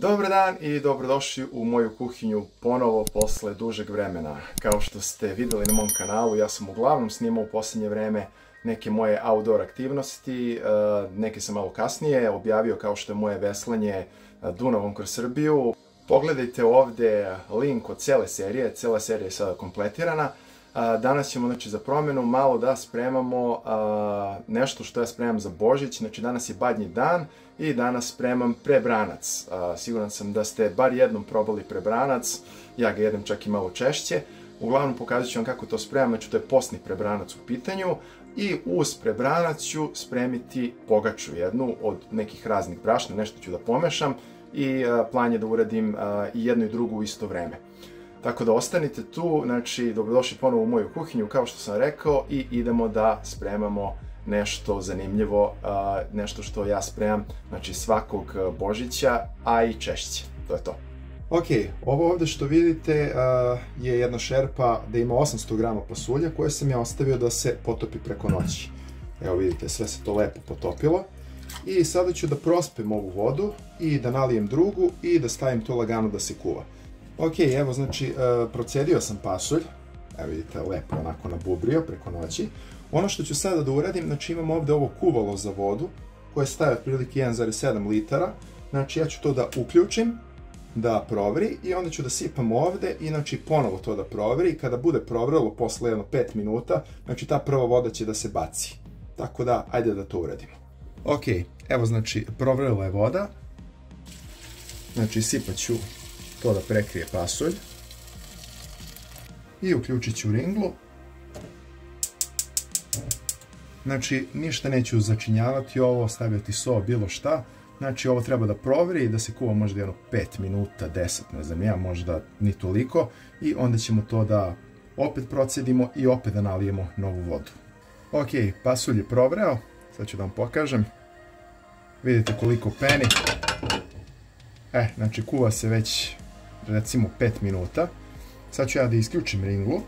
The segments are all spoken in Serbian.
Dobar dan i dobrodošli u moju kuhinju ponovo posle dužeg vremena. Kao što ste videli na mom kanalu, ja sam uglavnom snimao u posljednje vreme neke moje outdoor aktivnosti, e, neke sam malo kasnije objavio kao što je moje veslanje e, Dunavom kroz Srbiju. Pogledajte ovde link od cele serije, cela serija je sada kompletirana. Danas ćemo znači, za promjenu malo da spremamo nešto što ja spremam za Božić, znači danas je badnji dan i danas spremam prebranac. Siguran sam da ste bar jednom probali prebranac, ja ga jedem čak i malo češće. Uglavnom pokazat ću vam kako to spremam, znači to je posni prebranac u pitanju i uz prebranac ću spremiti pogaču jednu od nekih raznih brašna, nešto ću da pomešam i plan je da uradim i jednu i drugu u isto vreme. Tako da ostanite tu, znači dobrodošli ponovo u moju kuhinju kao što sam rekao i idemo da spremamo nešto zanimljivo, nešto što ja spremam znači svakog Božića, a i češće. To je to. Ok, ovo ovde što vidite je jedna šerpa da ima 800 grama pasulja koje sam ja ostavio da se potopi preko noći. Evo vidite, sve se to lepo potopilo. I sada ću da prospem ovu vodu i da nalijem drugu i da stavim to lagano da se kuva. Ok, evo znači, uh, procedio sam pasulj, evo vidite, lepo onako nabubrio preko noći. Ono što ću sada da uradim, znači imam ovde ovo kuvalo za vodu, koje staje otprilike 1,7 litara, znači ja ću to da uključim, da proveri i onda ću da sipam ovde i znači ponovo to da proveri i kada bude provrelo posle jedno 5 minuta, znači ta prva voda će da se baci. Tako da, ajde da to uradimo. Ok, evo znači provrela je voda, znači sipat ću to da prekrije pasulj. I uključit ću ringlu. Znači, ništa neću začinjavati ovo, stavljati so, bilo šta. Znači, ovo treba da proveri i da se kuva možda jedno 5 minuta, 10, ne znam ja, možda ni toliko. I onda ćemo to da opet procedimo i opet da nalijemo novu vodu. Ok, pasulj je provreo, sad ću da vam pokažem. Vidite koliko peni. E, znači kuva se već recimo 5 minuta. Sad ću ja da isključim ringlu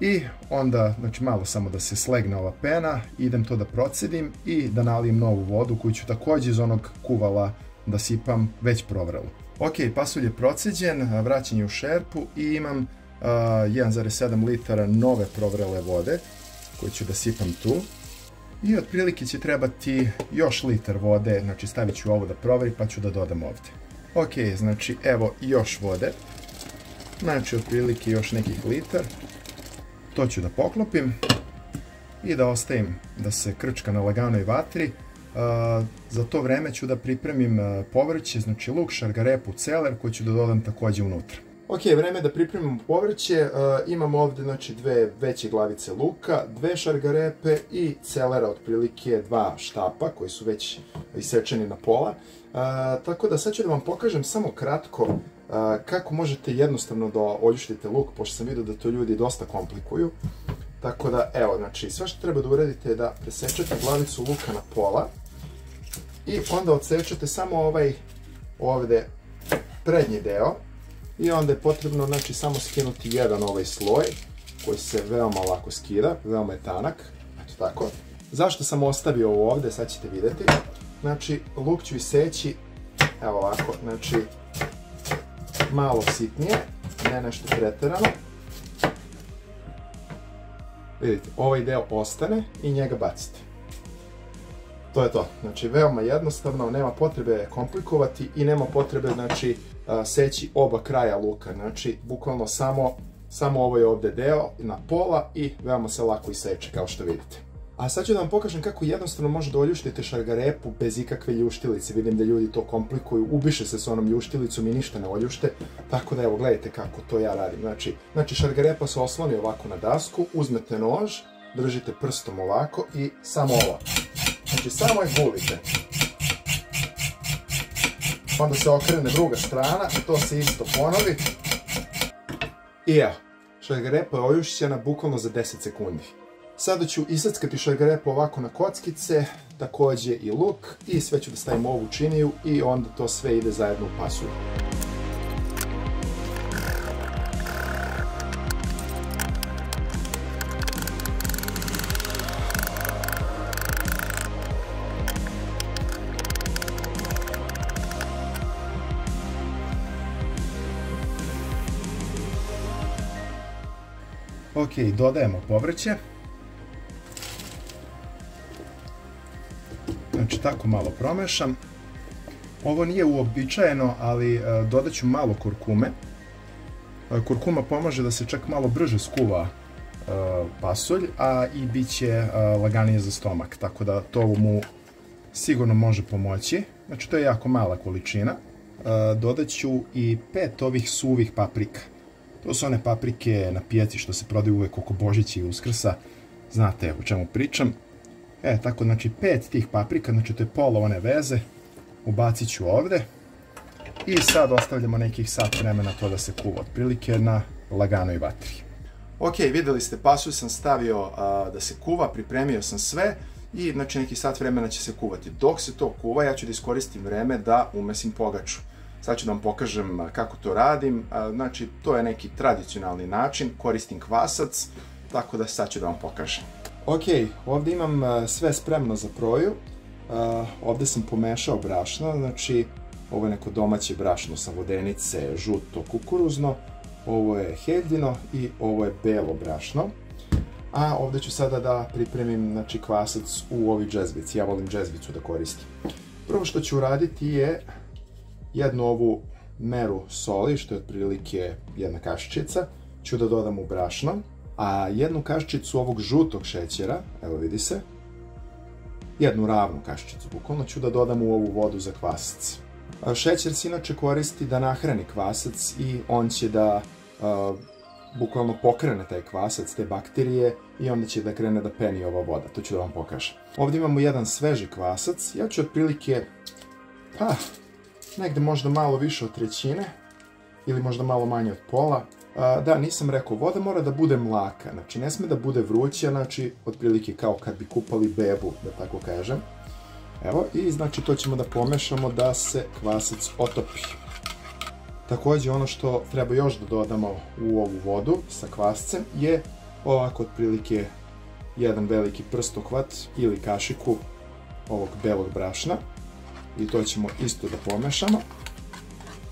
i onda, znači malo samo da se slegne ova pena, idem to da procedim i da nalijem novu vodu koju ću takođe iz onog kuvala da sipam već provrelu. Ok, pasulj je proceđen, vraćen je u šerpu i imam uh, 1,7 litara nove provrele vode koju ću da sipam tu. I otprilike će trebati još litar vode, znači stavit ću ovo da proveri pa ću da dodam ovde. Ok, znači evo još vode. Znači otprilike još nekih litar. To ću da poklopim i da ostavim da se krčka na laganoj vatri. za to vreme ću da pripremim povrće, znači luk, šargarepu, celer koji ću da dodam takođe unutra. Ok, vreme je da pripremimo povrće. imam ovde znači, dve veće glavice luka, dve šargarepe i celera otprilike dva štapa koji su već isečeni na pola. A, tako da sad ću da vam pokažem samo kratko a, kako možete jednostavno da oljuštite luk, pošto sam vidio da to ljudi dosta komplikuju. Tako da, evo, znači, sve što treba da uradite je da presečete glavicu luka na pola i onda odsečete samo ovaj ovde prednji deo i onda je potrebno, znači, samo skinuti jedan ovaj sloj koji se veoma lako skida, veoma je tanak, eto tako. Zašto sam ostavio ovo ovde, sad ćete videti. Znači, luk ću iseći, evo ovako, znači, malo sitnije, ne nešto preterano. Vidite, ovaj deo ostane i njega bacite. To je to. Znači, veoma jednostavno, nema potrebe komplikovati i nema potrebe, znači, seći oba kraja luka. Znači, bukvalno samo, samo ovaj ovde deo na pola i veoma se lako iseče, kao što vidite. A sad ću da vam pokažem kako jednostavno može da oljuštite šargarepu bez ikakve ljuštilice. Vidim da ljudi to komplikuju, ubiše se s onom ljuštilicom i ništa ne oljušte. Tako da evo, gledajte kako to ja radim. Znači, znači šargarepa se osloni ovako na dasku, uzmete nož, držite prstom ovako i samo ovo. Znači, samo je gulite. Onda se okrene druga strana i to se isto ponovi. I evo, šargarepa je oljušćena bukvalno za 10 sekundi. Sada ću isackati šargarepu ovako na kockice, takođe i luk i sve ću da stavim ovu činiju i onda to sve ide zajedno u pasulju. Ok, dodajemo povrće. Znači tako malo promešam. Ovo nije uobičajeno, ali e, dodat ću malo kurkume. E, kurkuma pomaže da se čak malo brže skuva e, pasulj, a i bit će laganije za stomak, tako da to mu sigurno može pomoći. Znači to je jako mala količina. Dodat ću i pet ovih suvih paprika. To su one paprike na pijaci što se prodaju uvek oko Božića i Uskrsa. Znate o čemu pričam. E, tako, znači, pet tih paprika, znači to je pola one veze, ubacit ću ovde. I sad ostavljamo nekih sat vremena to da se kuva, otprilike na laganoj vatri. Ok, videli ste, pasulj sam stavio a, da se kuva, pripremio sam sve i znači neki sat vremena će se kuvati. Dok se to kuva, ja ću da iskoristim vreme da umesim pogaču. Sad ću da vam pokažem kako to radim. Znači, to je neki tradicionalni način, koristim kvasac, tako da sad ću da vam pokažem. Ok, ovde imam sve spremno za proju. Ovde sam pomešao brašno, znači ovo je neko domaće brašno sa vodenice, žuto, kukuruzno, ovo je heljino i ovo je belo brašno. A ovde ću sada da pripremim znači, kvasac u ovi džezvici, ja volim džezvicu da koristim. Prvo što ću uraditi je jednu ovu meru soli, što je otprilike jedna kašičica, ću da dodam u brašno, a jednu kašičicu ovog žutog šećera, evo vidi se, jednu ravnu kašičicu, bukvalno ću da dodam u ovu vodu za kvasac. Šećer se inače koristi da nahrani kvasac i on će da bukvalno pokrene taj kvasac, te bakterije i onda će da krene da peni ova voda, to ću da vam pokažem. Ovdje imamo jedan sveži kvasac, ja ću otprilike, pa, negde možda malo više od trećine ili možda malo manje od pola. A, da, nisam rekao, voda mora da bude mlaka, znači ne sme da bude vruća, znači otprilike kao kad bi kupali bebu, da tako kažem. Evo, i znači to ćemo da pomešamo da se kvasac otopi. Takođe ono što treba još da dodamo u ovu vodu sa kvascem je ovako otprilike jedan veliki prstokvat ili kašiku ovog belog brašna i to ćemo isto da pomešamo.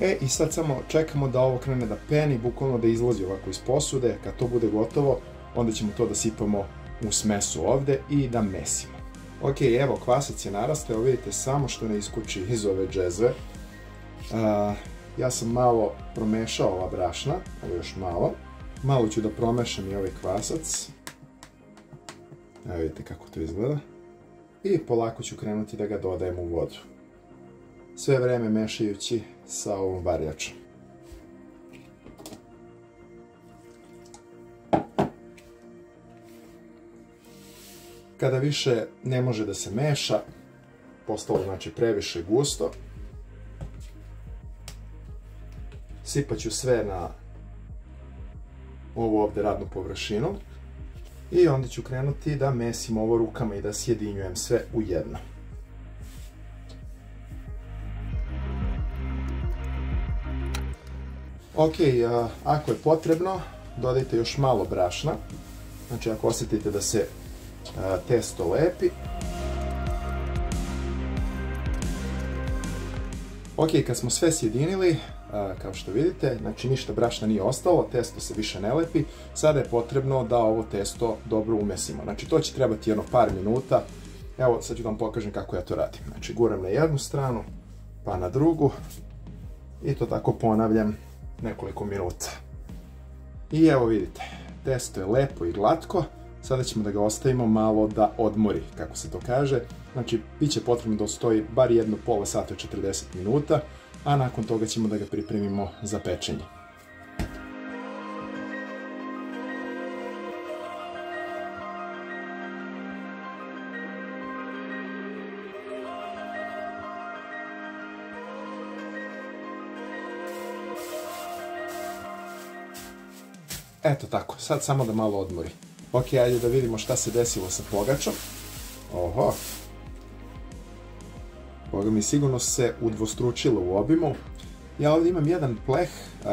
E, i sad samo čekamo da ovo krene da peni, bukvalno da izlazi ovako iz posude. Kad to bude gotovo, onda ćemo to da sipamo u smesu ovde i da mesimo. Ok, evo, kvasac je narastao, vidite samo što ne iskuči iz ove džezve. Uh, ja sam malo promešao ova brašna, evo još malo. Malo ću da promešam i ovaj kvasac. Evo vidite kako to izgleda. I polako ću krenuti da ga dodajem u vodu sve vreme mešajući sa ovom varjačom. Kada više ne može da se meša, postalo znači previše gusto, sipaću sve na ovu ovde radnu površinu i onda ću krenuti da mesim ovo rukama i da sjedinjujem sve u jedno. Ok, a, ako je potrebno, dodajte još malo brašna. Znači, ako osjetite da se a, testo lepi. Ok, kad smo sve sjedinili, a, kao što vidite, znači ništa brašna nije ostalo, testo se više ne lepi. Sada je potrebno da ovo testo dobro umesimo. Znači, to će trebati jedno par minuta. Evo, sad ću vam pokažem kako ja to radim. Znači, guram na jednu stranu, pa na drugu. I to tako ponavljam nekoliko minuta. I evo vidite, testo je lepo i glatko, sada ćemo da ga ostavimo malo da odmori, kako se to kaže. Znači, bit će potrebno da ostoji bar jedno pola sata 40 minuta, a nakon toga ćemo da ga pripremimo za pečenje. Eto tako, sad samo da malo odmori. Ok, ajde da vidimo šta se desilo sa pogačom. Oho. Boga mi sigurno se udvostručilo u obimu. Ja ovdje imam jedan pleh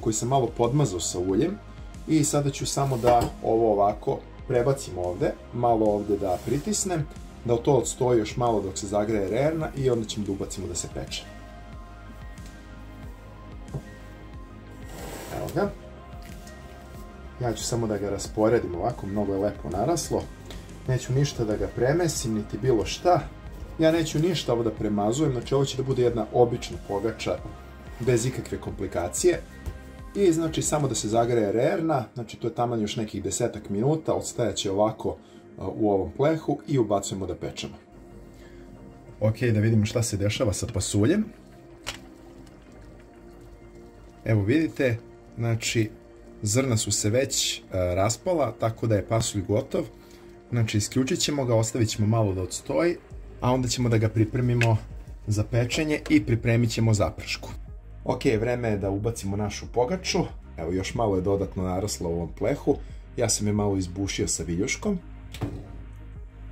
koji sam malo podmazao sa uljem i sada ću samo da ovo ovako prebacim ovde, malo ovde da pritisnem, da to odstoji još malo dok se zagreje rerna i onda ćemo da ubacimo da se peče. Evo ga. Ja ću samo da ga rasporedim ovako, mnogo je lepo naraslo. Neću ništa da ga premesim, niti bilo šta. Ja neću ništa ovo da premazujem, znači ovo će da bude jedna obična pogača bez ikakve komplikacije. I znači samo da se zagreje rerna, znači to je taman još nekih desetak minuta, odstajaće ovako u ovom plehu i ubacujemo da pečemo. Ok, da vidimo šta se dešava sa pasuljem. Evo vidite, znači zrna su se već uh, raspala, tako da je pasulj gotov. Znači isključit ćemo ga, ostavit ćemo malo da odstoji, a onda ćemo da ga pripremimo za pečenje i pripremit ćemo zaprašku. Ok, vreme je da ubacimo našu pogaču. Evo još malo je dodatno naraslo u ovom plehu. Ja sam je malo izbušio sa viljuškom.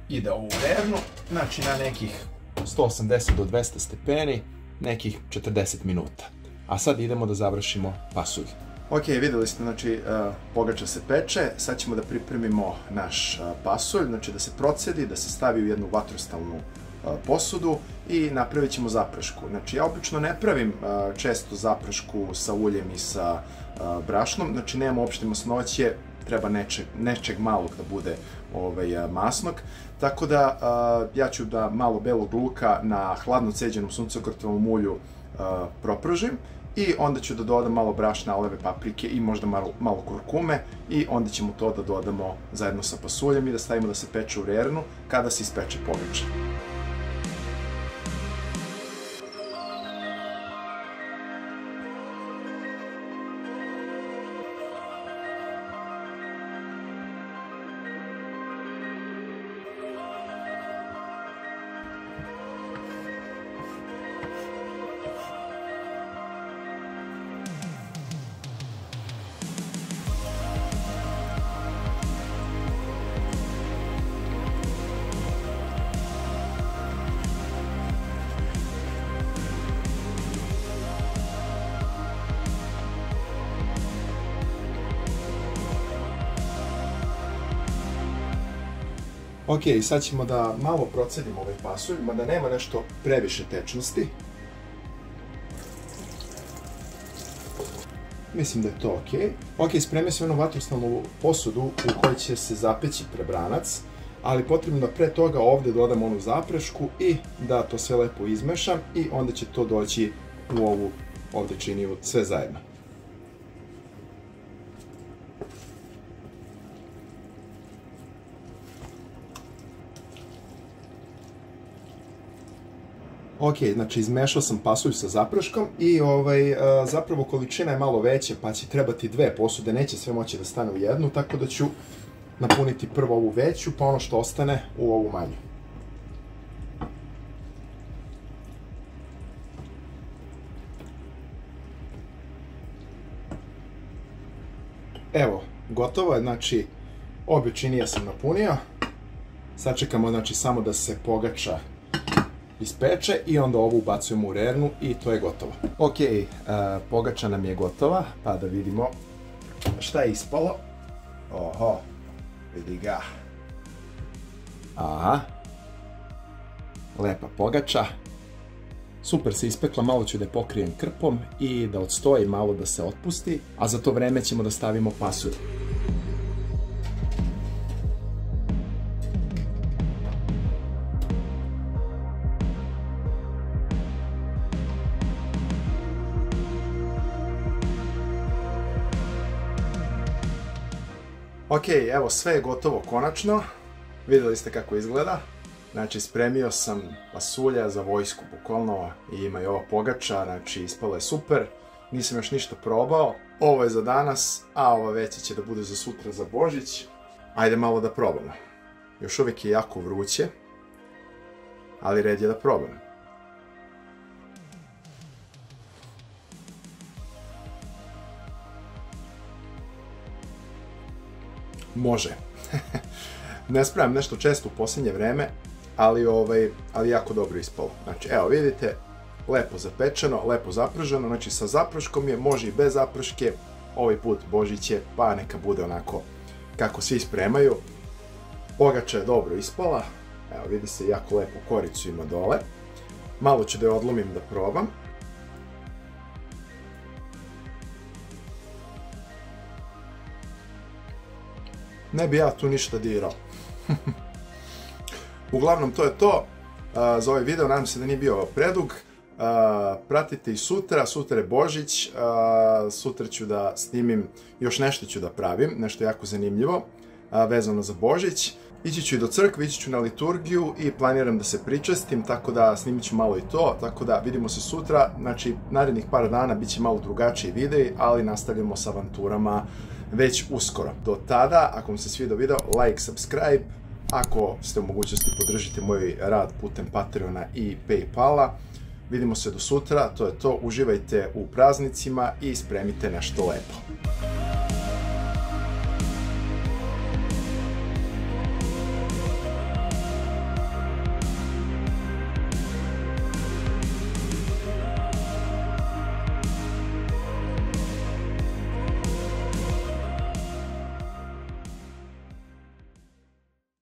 Ide ovu vernu, znači na nekih 180 do 200 stepeni, nekih 40 minuta. A sad idemo da završimo pasulj. Ok, videli ste, znači, uh, pogača se peče, sad ćemo da pripremimo naš uh, pasulj, znači da se procedi, da se stavi u jednu vatrostalnu uh, posudu i napravit ćemo zaprašku. Znači, ja obično ne pravim često zaprašku sa uljem i sa brašnom, znači nemamo uopšte masnoće, treba nečeg, nečeg malog da bude ovaj, masnog. Tako da ja ću da malo belog luka na hladno ceđenom suncokrtovom ulju propržim i onda ću da dodam malo brašna, oleve, paprike i možda malo, malo kurkume i onda ćemo to da dodamo zajedno sa pasuljem i da stavimo da se peče u rernu kada se ispeče pogača. Ok, sad ćemo da malo procedimo ovaj pasulj, mada nema nešto previše tečnosti. Mislim da je to ok. Ok, spremio sam jednu vatrostalnu posudu u kojoj će se zapeći prebranac, ali potrebno da pre toga ovde dodam onu zaprešku i da to sve lepo izmešam i onda će to doći u ovu ovde činiju sve zajedno. Ok, znači izmešao sam pasulj sa zapraškom i ovaj, zapravo količina je malo veća, pa će trebati dve posude, neće sve moći da stane u jednu, tako da ću napuniti prvo ovu veću, pa ono što ostane u ovu manju. Evo, gotovo je, znači, obje činije sam napunio. Sačekamo, znači, samo da se pogača ispeče i onda ovo ubacujemo u rernu i to je gotovo. Ok, uh, pogača nam je gotova, pa da vidimo šta je ispalo. Oho, vidi ga. Aha, lepa pogača. Super se ispekla, malo ću da je pokrijem krpom i da odstoji malo da se otpusti, a za to vreme ćemo da stavimo pasulj. Ok, evo sve je gotovo konačno. Videli ste kako izgleda. Znači, spremio sam pasulja za vojsku, bukvalno, i ima i ova pogača, znači, ispalo je super. Nisam još ništa probao. Ovo je za danas, a ova veća će da bude za sutra za Božić. Ajde malo da probamo. Još uvijek je jako vruće, ali red je da probamo. Može. ne spravim nešto često u posljednje vreme, ali, ovaj, ali jako dobro ispalo. Znači, evo vidite, lepo zapečeno, lepo zaprženo, znači sa zaprškom je, može i bez zaprške, ovaj put Božić je, pa neka bude onako kako svi spremaju. Pogača je dobro ispala, evo vidi se jako lepo koricu ima dole. Malo ću da je odlomim da probam. Ne bi ja tu ništa dirao. Uglavnom, to je to za ovaj video, nadam se da nije bio predug. Pratite i sutra, sutra je Božić, sutra ću da snimim, još nešto ću da pravim, nešto jako zanimljivo, vezano za Božić. Ići ću i do crkve, ići ću na liturgiju i planiram da se pričestim, tako da snimit ću malo i to, tako da vidimo se sutra, znači narednih par dana bit će malo drugačiji videi, ali nastavljamo sa avanturama već uskoro. Do tada, ako vam se svidio video, like, subscribe, ako ste u mogućnosti podržite moj rad putem Patreona i Paypala. Vidimo se do sutra, to je to, uživajte u praznicima i spremite nešto lepo.